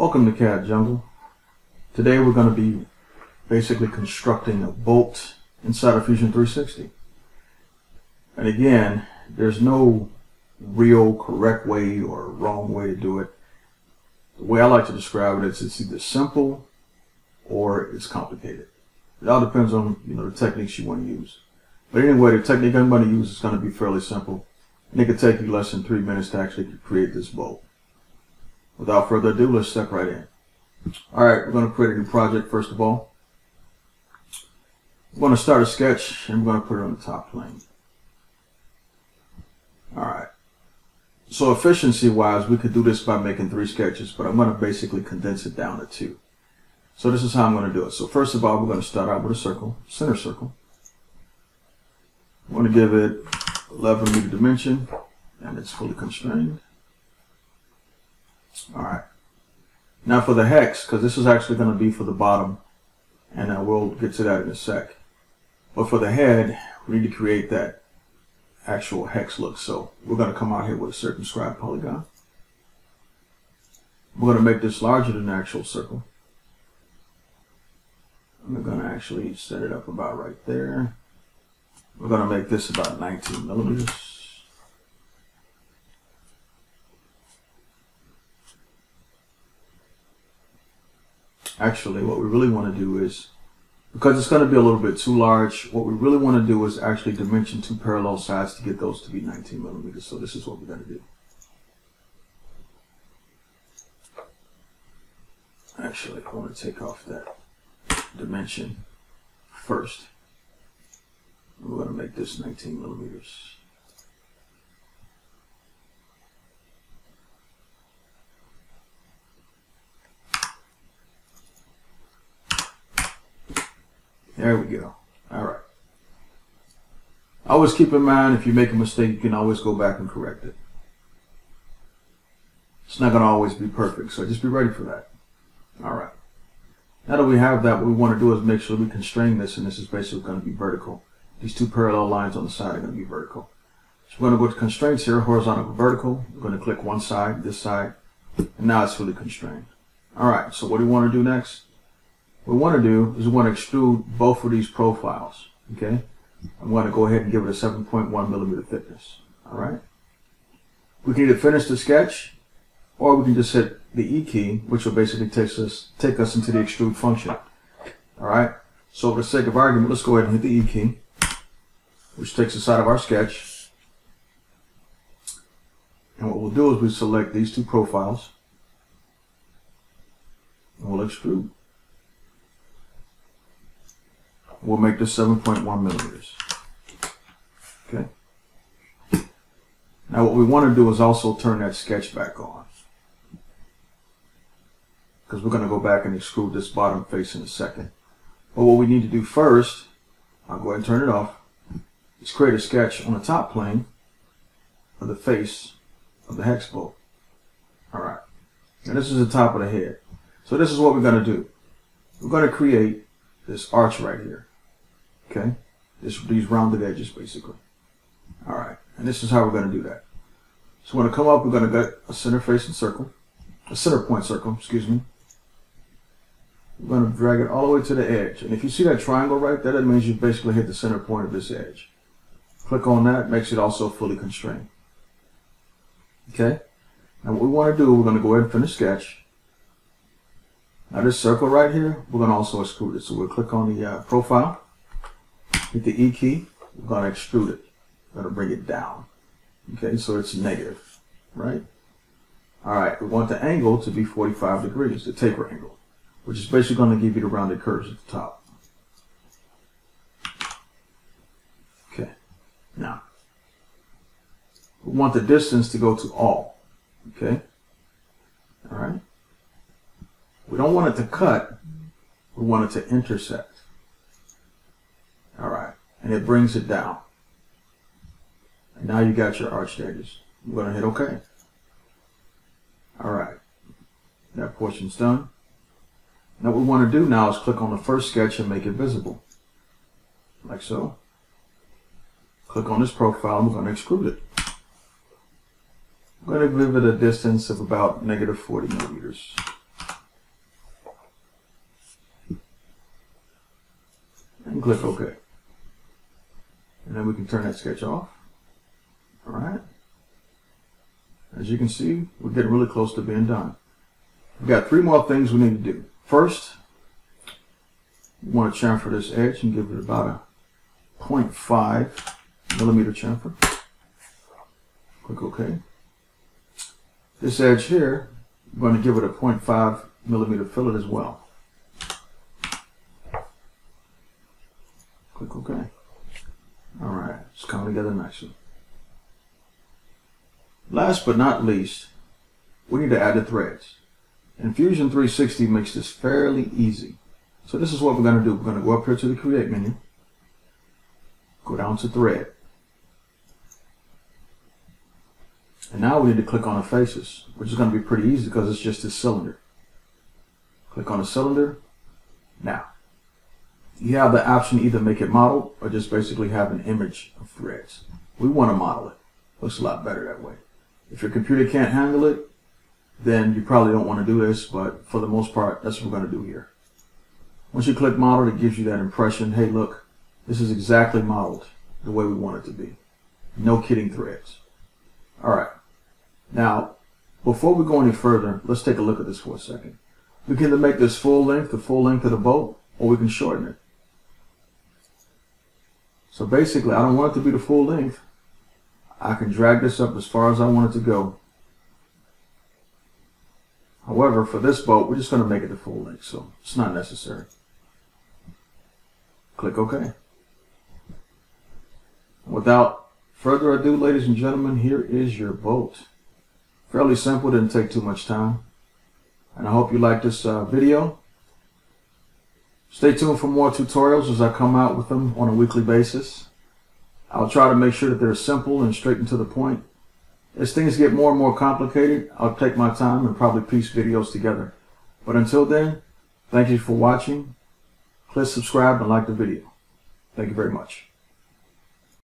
Welcome to CAD Jungle. Today we're going to be basically constructing a bolt inside of Fusion 360. And again, there's no real correct way or wrong way to do it. The way I like to describe it is it's either simple or it's complicated. It all depends on you know the techniques you want to use. But anyway, the technique I'm going to use is going to be fairly simple. And it could take you less than three minutes to actually create this bolt. Without further ado, let's step right in. All right, we're going to create a new project first of all. We're going to start a sketch and we're going to put it on the top plane. All right. So efficiency wise, we could do this by making three sketches, but I'm going to basically condense it down to two. So this is how I'm going to do it. So first of all, we're going to start out with a circle, center circle. I'm going to give it 11 meter dimension and it's fully constrained. All right. Now for the hex, because this is actually going to be for the bottom, and uh, we'll get to that in a sec. But for the head, we need to create that actual hex look. So we're going to come out here with a circumscribed polygon. We're going to make this larger than the actual circle. We're going to actually set it up about right there. We're going to make this about 19 millimeters. Actually, what we really want to do is, because it's going to be a little bit too large, what we really want to do is actually dimension two parallel sides to get those to be 19 millimeters. So this is what we're going to do. Actually, I want to take off that dimension first. We're going to make this 19 millimeters. There we go. All right. Always keep in mind if you make a mistake, you can always go back and correct it. It's not going to always be perfect, so just be ready for that. All right. Now that we have that, what we want to do is make sure we constrain this, and this is basically going to be vertical. These two parallel lines on the side are going to be vertical. So we're going to go to constraints here, horizontal vertical. We're going to click one side, this side, and now it's fully constrained. All right, so what do we want to do next? What we want to do is we want to extrude both of these profiles, okay? I'm going to go ahead and give it a 7.1 millimeter thickness, all right? We can either finish the sketch, or we can just hit the E key, which will basically take us, take us into the extrude function, all right? So for the sake of argument, let's go ahead and hit the E key which takes us out of our sketch. And what we'll do is we select these two profiles and we'll extrude. We'll make this 7.1 millimeters. Okay. Now what we want to do is also turn that sketch back on. Because we're going to go back and extrude this bottom face in a second. But what we need to do first, I'll go ahead and turn it off is create a sketch on the top plane of the face of the hex bolt. All right. And this is the top of the head. So this is what we're going to do. We're going to create this arch right here. Okay. This, these rounded edges basically. All right. And this is how we're going to do that. So going to come up, we're going to get a center facing circle, a center point circle, excuse me. We're going to drag it all the way to the edge. And if you see that triangle right there, that means you basically hit the center point of this edge. Click on that, makes it also fully constrained. Okay? Now what we want to do, we're going to go ahead and finish sketch. Now this circle right here, we're going to also extrude it. So we'll click on the uh, profile, hit the E key, we're going to extrude it. We're going to bring it down. Okay, so it's negative, right? All right, we want the angle to be 45 degrees, the taper angle, which is basically going to give you the rounded curves at the top. Okay, now we want the distance to go to all, okay? All right. We don't want it to cut, we want it to intersect and it brings it down. And now you got your arch edges. I'm going to hit OK. All right, that portion's done. Now what we want to do now is click on the first sketch and make it visible, like so. Click on this profile and we're going to extrude it. I'm going to give it a distance of about negative 40 millimeters. And click OK. And then we can turn that sketch off. All right. As you can see, we're getting really close to being done. We've got three more things we need to do. First, we want to chamfer this edge and give it about a 0.5 millimeter chamfer. Click OK. This edge here, we're going to give it a 0.5 millimeter fillet as well. Click OK. All right, it's coming together nicely. Last but not least, we need to add the threads. And Fusion 360 makes this fairly easy. So this is what we're going to do. We're going to go up here to the Create menu, go down to Thread. And now we need to click on the faces, which is going to be pretty easy because it's just this cylinder. Click on the cylinder. Now, you have the option either make it model or just basically have an image of threads. We want to model it. Looks a lot better that way. If your computer can't handle it, then you probably don't want to do this, but for the most part, that's what we're going to do here. Once you click model, it gives you that impression, hey look, this is exactly modeled the way we want it to be. No kidding threads. Alright, now, before we go any further, let's take a look at this for a second. We can either make this full length, the full length of the boat, or we can shorten it. So basically, I don't want it to be the full length. I can drag this up as far as I want it to go. However, for this boat, we're just going to make it the full length, so it's not necessary. Click OK. Without further ado, ladies and gentlemen, here is your boat. Fairly simple, didn't take too much time. And I hope you like this uh, video. Stay tuned for more tutorials as I come out with them on a weekly basis. I'll try to make sure that they're simple and straight and to the point. As things get more and more complicated, I'll take my time and probably piece videos together. But until then, thank you for watching. Click subscribe and like the video. Thank you very much.